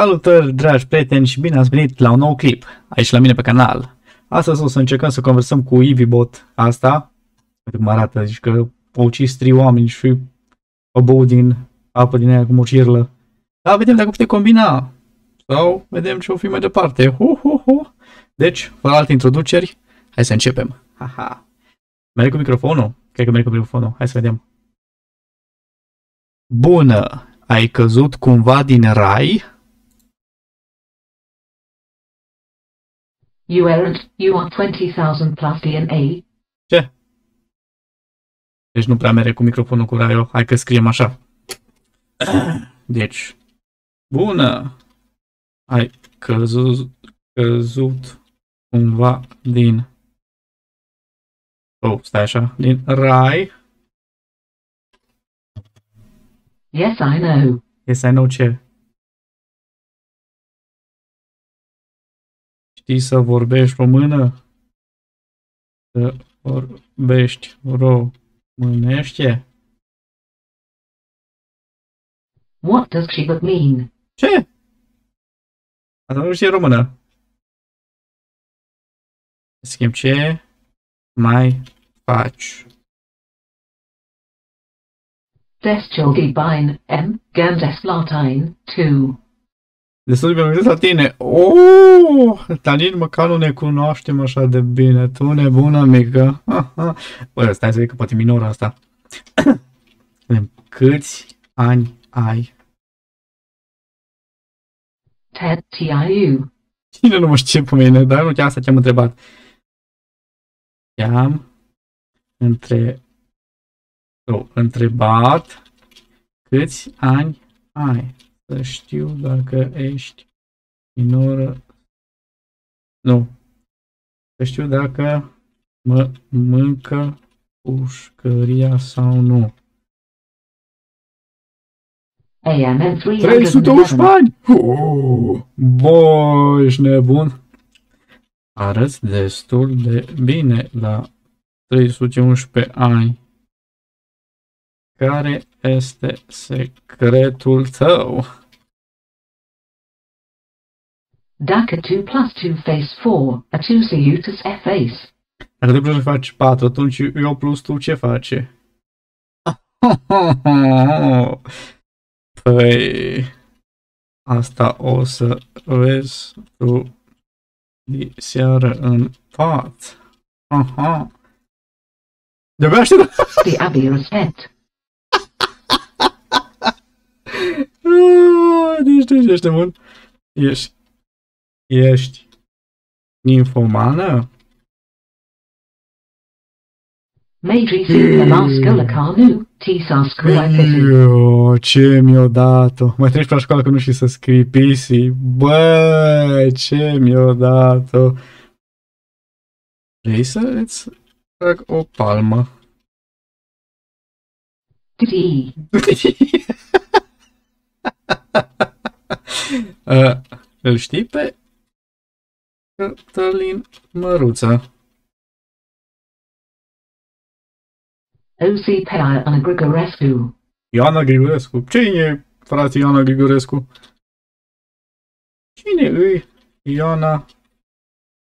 Salutări, dragi prieteni și bine ați venit la un nou clip aici la mine pe canal. Astăzi o să încercăm să conversăm cu EasyBot asta. Uite cum arată, zici că au ucis trei oameni și o băut din apă din aia cum o cirlă. Dar vedem dacă putem combina. Sau vedem ce o fi mai departe. Hu, hu, hu. Deci, fără alte introduceri, hai să începem. Haha. Merge cu microfonul? Cred că merge cu microfonul. Hai să vedem. Bună! Ai căzut cumva din rai? You errant, you are 20,000 plus DNA. Ce? Deci nu prea merge cu microfonul cu Raio. Hai că scriem așa. Deci, bună! Ai căzut, căzut cumva din... Oh, stai așa. Din rai. Yes, I know. Yes, I know ce. Știi să vorbești română? Să vorbești românește? What does she but mean? Ce? Asta nu știe română. Schimb ce mai faci? Des Childibine M. Gandes Latine 2. Destul de bine la tine. Oh, Talin, măcar nu ne cunoaștem așa de bine. Tu nebună mică. Bă, stai să vezi că poate minor asta. Vedem, Câți ani ai? Ted TIU. Cine nu mă știe pe mine, dar nu chiar asta ce-am întrebat. I-am între... oh, întrebat câți ani ai. Să știu dacă ești minoră. Nu. Să știu dacă mă mâncă pușcăria sau nu. AMN 311 311. ani! Oh, bă, ești nebun? Arăți destul de bine la 311 ani. Care este secretul tău? Dacă 2 plus 2 face 4, a 2 seutus F face. Dacă trebuie să faci 4, atunci eu plus tu ce face? Păi, asta o să vezi tu de seară în pat. Aha. De-abia aștept. The Abir's head. Ah, Deci tu ești nebun. Ești. Ești. Ninfomană? Magri Super Mascula Carnu. Tisa Scruifitu. Iu, ce mi-o dat-o. Mai treci pe la școală că nu știi să scrii PC. Bă, ce mi-o dat-o. Vrei să îți trag o palmă? D. uh, îl știi pe Cătălin Măruță? OC Pea and Grigorescu. Ioana Grigorescu. Cine e frate Ioana Grigorescu? Cine îi Ioana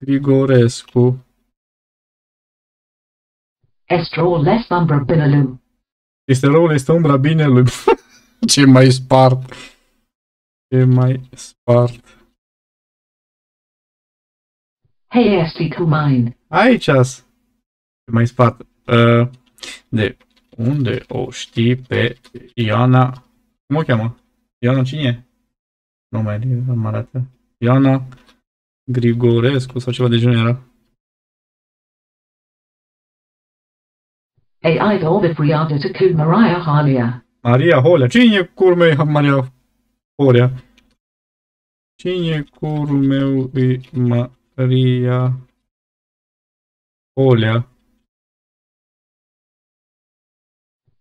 Grigorescu? Estro Les Umbra Binaloo. Este răul, este umbra binelui. Ce mai spart. Ce mai spart. Hey Esti Kumine. Aici Ce mai spart. Uh, de unde o știi pe Ioana? Cum o cheamă? Ioana cine e? Nu mai nu mă arată. Ioana Grigorescu sau ceva de genul era. Ai idol Vivriada Taku Mariah Halia. Maria Holea. Cine e curmei Maria Holea? Cine curmeu e Maria Holea?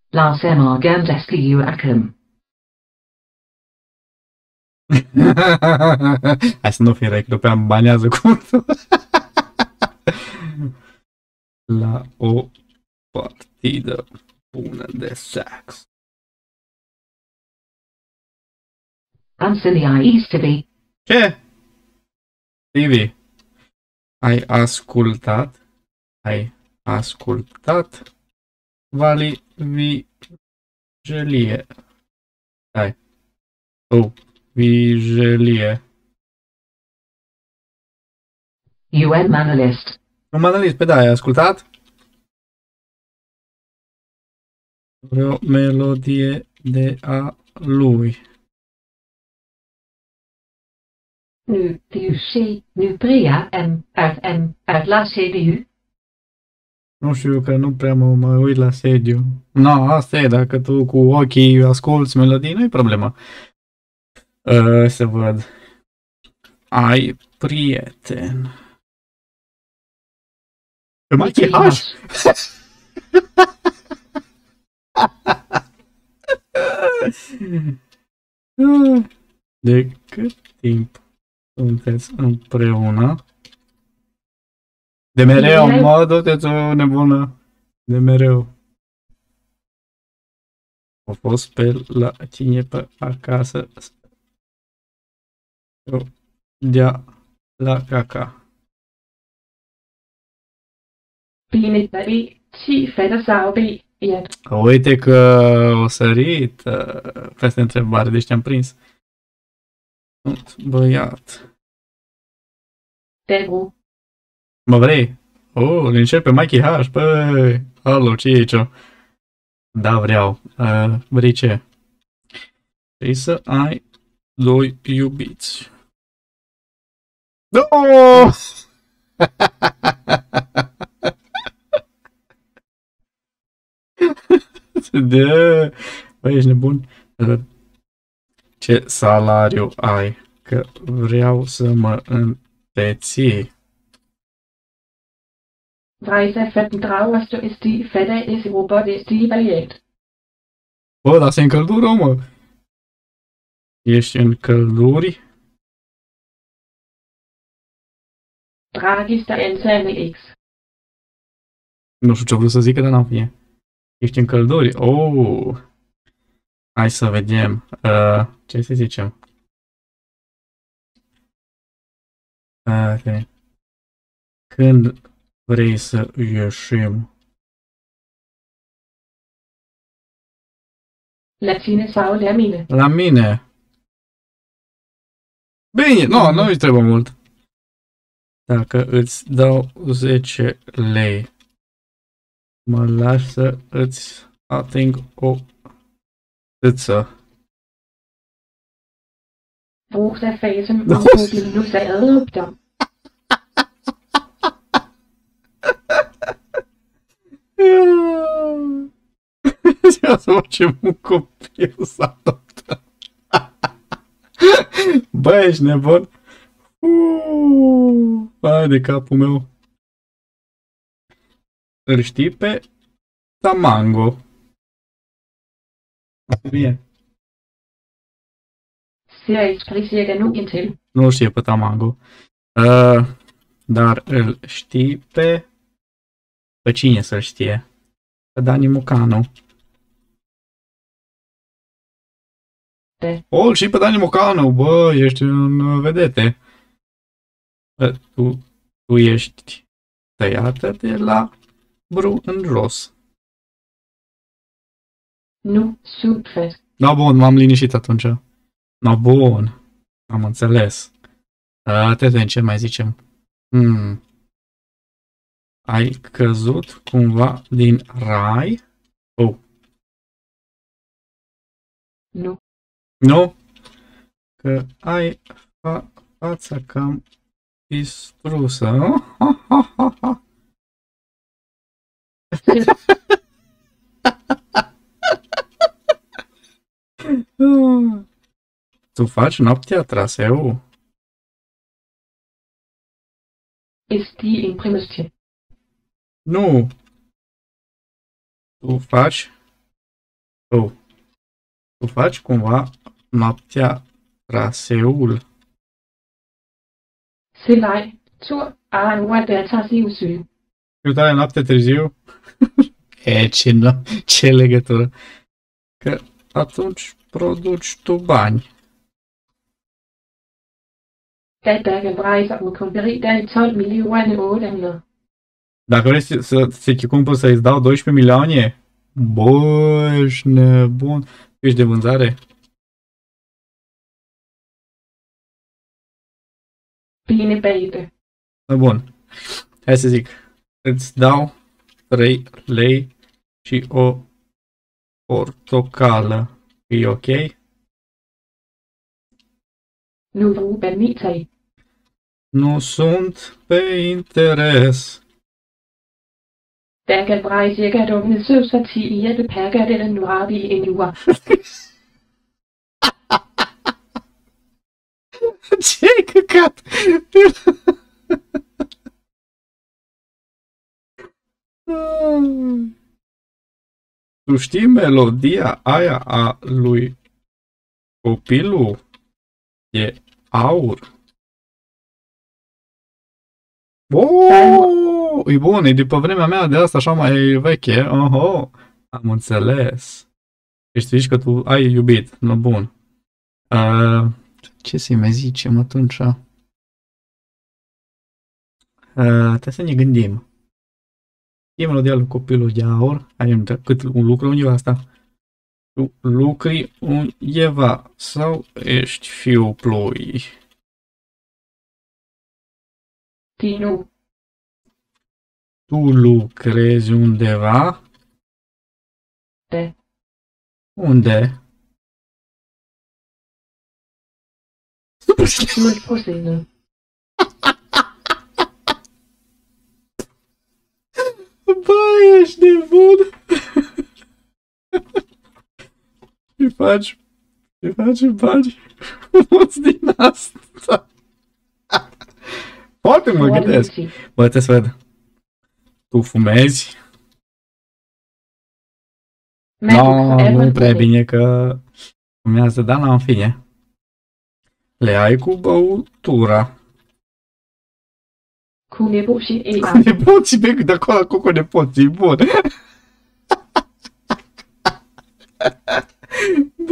La Sema Gandeski Uakum. Hai să nu fie răi, că după aia îmi banează cursul. La o partidă bună de sex. Ansilia East to be. Ce? TV. Ai ascultat? Ai ascultat? Vali vigilie. Hai. Oh, vigilie. UN Manalist. Un analist, pe da, ai ascultat? Vreo melodie de a lui. Nu DUC, nu Priya M, uit M, uit la CDU. Nu știu că nu prea mă, mă uit la sediu. No, asta e, dacă tu cu ochii asculti melodii, nu e problemă. Uh, să văd. Ai prieten. Pe Mikey H? De cât timp sunteți împreună? De mereu, mereu. mă, du-te tu nebună. De mereu. Au fost pe la cine pe acasă. Eu dea la caca. Bine, baby. 10 fætter sagbi. Ja, Uite că o sărit uh, peste întrebare, deci te-am prins. Sunt băiat. Daru. Mă vrei? Oh, îl încerc pe Mikey H, băi! Alo, ce e aici? Da, vreau. Uh, vrei ce? Vrei să ai doi iubiți. No! De... Băi, ești nebun? Uh, Ce salariu ai? Că vreau să mă înteții. Vrejsa for den drager stå i sti, fatter is i robot i sti variant. Bă, dar se în căldură, mă. Ești în călduri? Dragis der antager med X. Nu știu ce vreau să zic, dar n-am fie. Ești în călduri? Oh! Hai să vedem. Uh, ce să zicem? Uh, ok. Când vrei să ieșim? Latine savl er mine. La mine. Bine, nu, no, nu îți trebuie mult. Dacă îți dau 10 lei, mă lași să îți ating o tâță. Brugs af fase om mobil nu så adopter. Ia să facem un copil să adoptăm. Bă, ești nebun? Uh, Hai de capul meu. Îl știi pe Tamango. Bine. Ser I skridt cirka nu indtil. Nu știe pe Tamango. Uh, dar îl știi pe... Pe cine să-l știe? Pe Dani Mucanu. Da. O, și pe Dani Mucanu, bă, ești un uh, vedete. Bă, tu, tu ești tăiată de la bru în jos. Nu sugt fast. Da, bun, m-am liniștit atunci. No, bun. Am înțeles. Atent, ce mai zicem? Hmm. Ai căzut cumva din rai? Oh, Nu. nu? Că ai fa- fața cam distrusă. Ha, ha, ha, ha. Tu faci noaptea traseu? Esti en primestie. Nu. Tu faci... Oh. Tu faci cumva noaptea traseul? Tur. Ah, nu er det tager sig usyge. Eu tare noapte târziu? e, ce, no, ce legătură? Că atunci produci tu bani. Da Bergen rejser med kompleri, der er 12 millioner 800. Dacă vrei să, să se cumpăr să-ți dau 12 milioane, bă, ești nebun. Ești de vânzare? Bine baby. Bun. Hai să zic. Îți dau 3 lei și o portocală. E ok? Nu Ruben Mitag. Nu sunt pe interes. Bergen Brej cirka et unge søvsparti i Jeppe Packer, eller nu har vi en uger. Ce-ai căcat? Tu știi melodia aia a lui copilul? E aur. Oh, e bun, e de pe vremea mea de asta așa mai veche. Oho, am înțeles. Deci tu zici că tu ai iubit, nu bun. Uh, ce să-i mai zicem atunci? Uh, trebuie să ne gândim. E melodia lui copilul de aur. Hai, cât un lucru undeva asta. Tu lucri undeva sau ești fiul ploi? Dino. Tu lucrezi undeva? De. Unde? Mult på scenen. Bă, ești nebun! Ce faci? Ce faci în bani frumos din asta? Foarte mă gândesc. Bă, trebuie să ved. Tu fumezi? No, nu prea bine că fumează, dar la în fine. Le ai cu băutura. Cu nepoții ei. Cu nepoții, bă, de acolo cu cu nepoții, bun.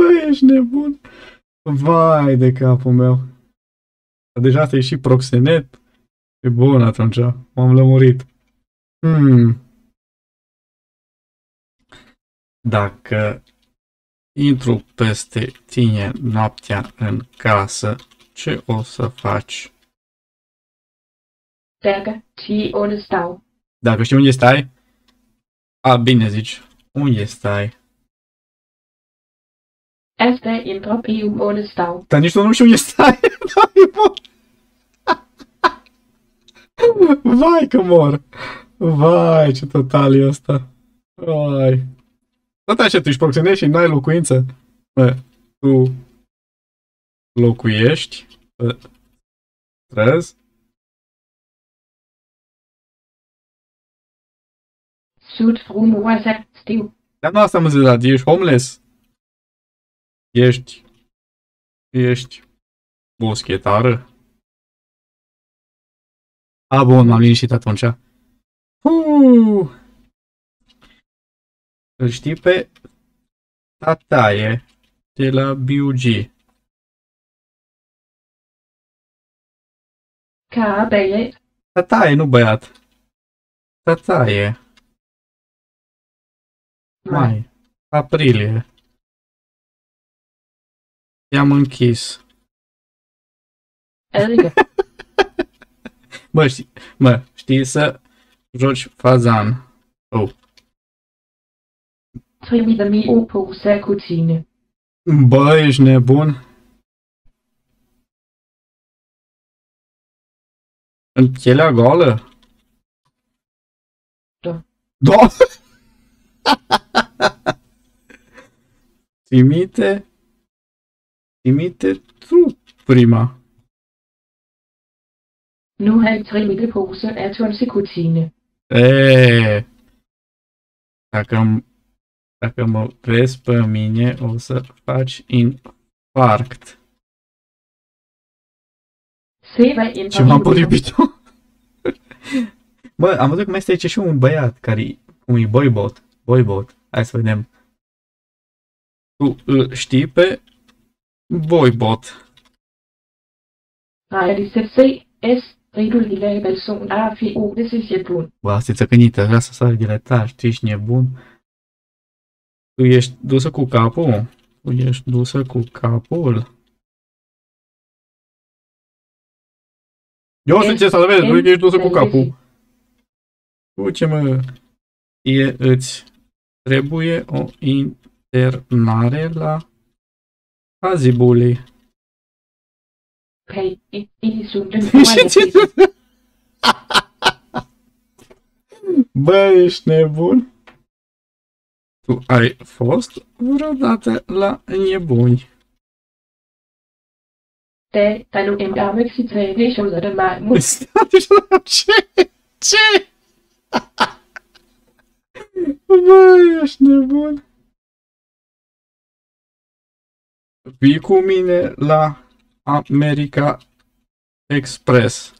Bă, ești nebun. Vai de capul meu. Deja asta e și proxenet. E bun atunci, m-am lămurit. Hmm. Dacă intru peste tine noaptea în casă, ce o să faci? Dacă ti unde stau. Dacă știi unde stai? A, bine zici. Unde stai? Asta indre EU unde stau. Dar nici tu nu știu unde stai. Vai că mor. Vai, ce total e asta. Vai. Tot așa, tu ești proxenești și n-ai locuință. Bă, tu locuiești pe străzi? Sut frumoasa stiv. Dar nu asta am zis, ești homeless. Ești... Ești... Boschetară. A, bun, m-am liniștit atunci. Uh. Îl știi pe Tataie de la BUG. Ca băiat. Tataie, nu băiat. Tataie. Mai. Aprilie. I-am închis. Adică. Bă, știi, mă, știi să joci fazan. Oh. Trimmi dem i o på sakutine. Bă, ești nebun? În pielea goală? Da. Da! Trimite... Trimite tu prima. Nu har jeg trimmet det pose af tonsikutine. E, dacă, m- dacă mă vezi pe mine, o să faci infarct. Se hvad Și indre m-am EU poribit Bă, am văzut cum este aici și un băiat care cum e boybot. Boybot. Hai să vedem. Tu îl știi pe boybot. Realisat C. S. Ridul Hilary Belson A. Fi U. Decisie bun. Bă, asta e țăcănită, vrea să sari de la etaj, tu ești nebun. Tu ești dusă cu capul? Tu ești dusă cu capul? Eu sunt ce să vezi, tu ești dusă cu capul. Cu ce mă? E, îți trebuie o internare la Azibuli. Pay. I. I. Sunden. Bă, ești nebun? Tu ai fost vreodată la nebuni? Da. Der nu en gammel citat, det er så det mig mod. Ce? Ce? Bă, ești nebun? Vii cu mine la America Express.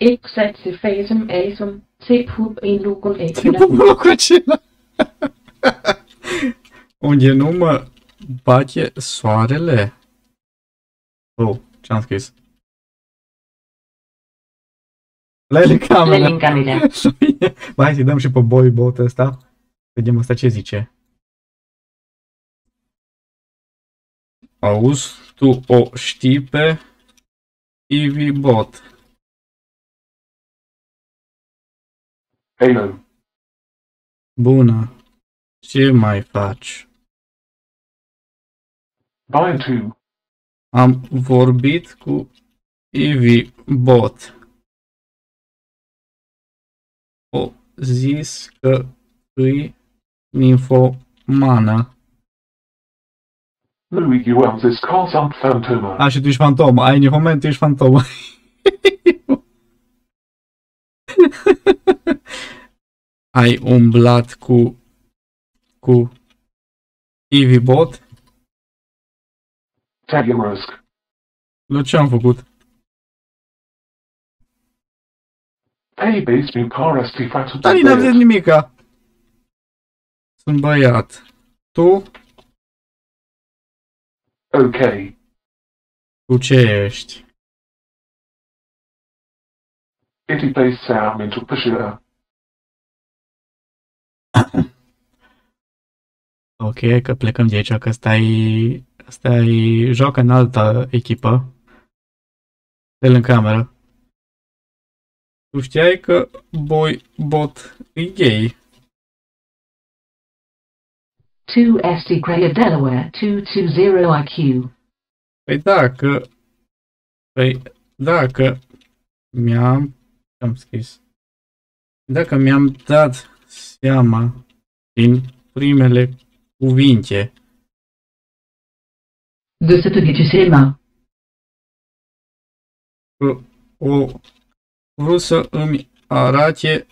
Ikke sat til fasum asum. Se pup en lukul Ce æggeler. mă locul acela? Unde nu mă bate soarele? Oh, ce-am scris? Lele camera. Lellingamilla. Bă, hai să-i dăm și pe boy bot ăsta. Vedem ăsta ce zice. Auzi, tu o știi pe Ivy Bot. Halo. Bună. Ce mai faci? Bind to. Am vorbit cu Ivy Bot. O zis că îi ninfomană. Louis Guel's is Carsant Phantoma. A, și tu ești fantomă. Ai ninfoman, tu ești fantomă. Ai umblat cu cu Ivy Bot? Tagimask. La ce am făcut? Hey base me parasti fatul Dar n-am zis nimica. Sunt băiat. Tu? Okay. Tu ce ești? Itty base Sam into Pashira. Ok, că plecăm de aici, că ăsta e, ăsta e, joacă în altă echipă. El în cameră. Tu știai că Boy Bot e gay? 2 ST Greater Delaware 220 IQ. Păi da, că... Păi da, că mi-am... am scris? Dacă mi-am dat seama din primele cuvinte De cette difficilement. că o vrut să îmi arate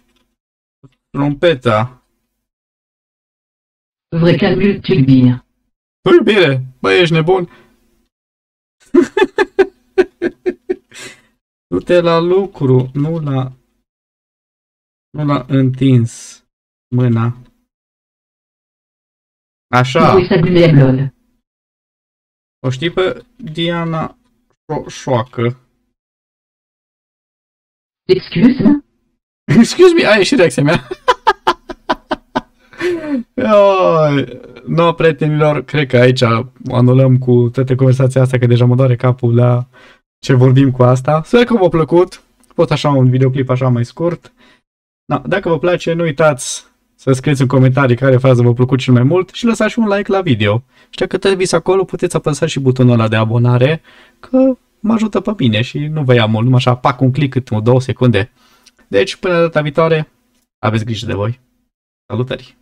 trompeta. Vrai calcul tulbir. Păi bine, bă, ești nebun. Du-te la lucru, nu la... Nu la întins mâna. Așa, Oui, ça lui lol. o știi pe Diana Șoșoacă. Excuse-moi. Excuse me, aia e și reacția mea. Oi, no, prietenilor, cred că aici anulăm cu toate conversația asta, că deja mă doare capul la ce vorbim cu asta. Sper că v-a plăcut. Pot așa un videoclip așa mai scurt. Da, dacă vă place, nu uitați să scrieți în comentarii care frază v-a plăcut cel mai mult și lăsați și un like la video. Și dacă trebuie acolo, puteți apăsa și butonul ăla de abonare, că mă ajută pe mine și nu vă ia mult, numai așa, pac un click cât două secunde. Deci, până data viitoare, aveți grijă de voi. Salutări!